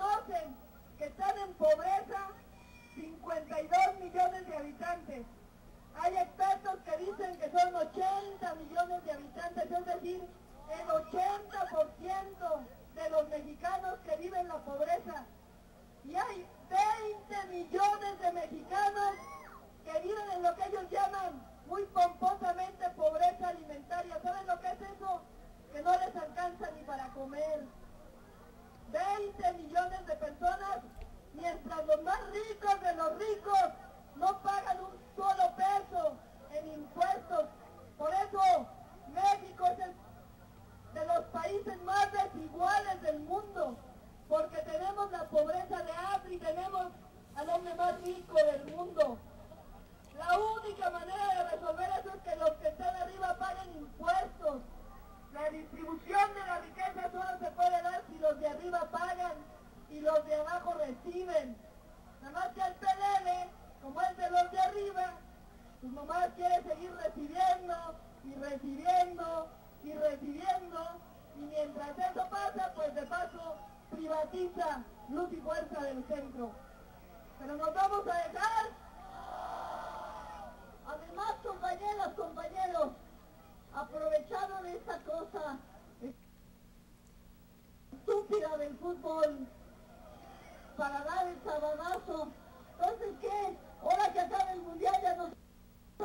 conocen que están en pobreza 52 millones de habitantes. Hay expertos que dicen que son 80 millones de habitantes, es decir, el 80% de los mexicanos que viven la pobreza. Y hay 20 millones de mexicanos que viven en lo que ellos llaman muy pomposamente pobreza alimentaria. ¿Saben lo que es eso? Que no les alcanza ni para comer. 20 millones de personas, mientras los más ricos de los ricos no pagan un solo peso en impuestos. Por eso México es el de los países más desiguales del mundo, porque tenemos la pobreza de África, tenemos al hombre más rico del mundo manera de resolver eso es que los que están arriba paguen impuestos. La distribución de la riqueza solo se puede dar si los de arriba pagan y los de abajo reciben. Nada más que el PLN, como es de los de arriba, pues nomás quiere seguir recibiendo y recibiendo y recibiendo y mientras eso pasa, pues de paso privatiza luz y fuerza del centro. Pero nos vamos a dejar. Además, compañeras, compañeros, aprovechando de esta cosa estúpida del fútbol para dar el sabadazo. Entonces, ¿qué? Ahora que acabe el mundial ya nos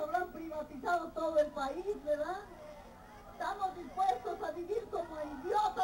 habrán privatizado todo el país, ¿verdad? Estamos dispuestos a vivir como idiotas